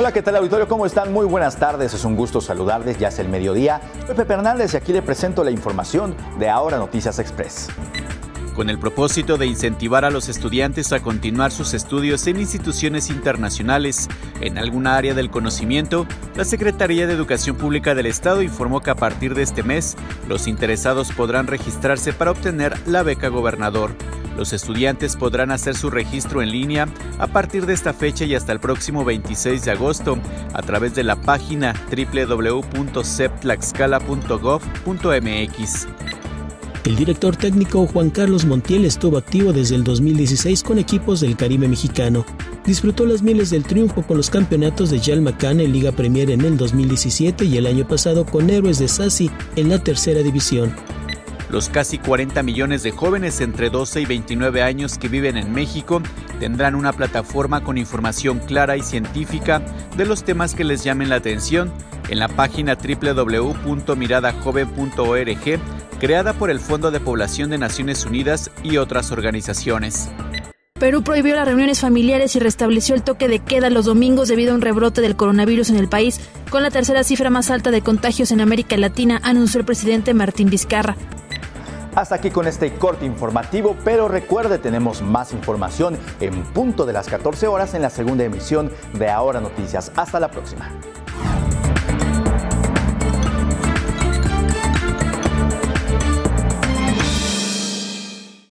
Hola, ¿qué tal auditorio? ¿Cómo están? Muy buenas tardes, es un gusto saludarles, ya es el mediodía. Pepe Fernández y aquí le presento la información de Ahora Noticias Express. Con el propósito de incentivar a los estudiantes a continuar sus estudios en instituciones internacionales en alguna área del conocimiento, la Secretaría de Educación Pública del Estado informó que a partir de este mes, los interesados podrán registrarse para obtener la beca gobernador. Los estudiantes podrán hacer su registro en línea a partir de esta fecha y hasta el próximo 26 de agosto a través de la página www.ceptlaxcala.gov.mx. El director técnico Juan Carlos Montiel estuvo activo desde el 2016 con equipos del Caribe mexicano. Disfrutó las miles del triunfo con los campeonatos de Yalmacán en Liga Premier en el 2017 y el año pasado con Héroes de Sassi en la tercera división. Los casi 40 millones de jóvenes entre 12 y 29 años que viven en México tendrán una plataforma con información clara y científica de los temas que les llamen la atención en la página www.miradajoven.org, creada por el Fondo de Población de Naciones Unidas y otras organizaciones. Perú prohibió las reuniones familiares y restableció el toque de queda los domingos debido a un rebrote del coronavirus en el país, con la tercera cifra más alta de contagios en América Latina, anunció el presidente Martín Vizcarra. Hasta aquí con este corte informativo, pero recuerde, tenemos más información en punto de las 14 horas en la segunda emisión de Ahora Noticias. Hasta la próxima.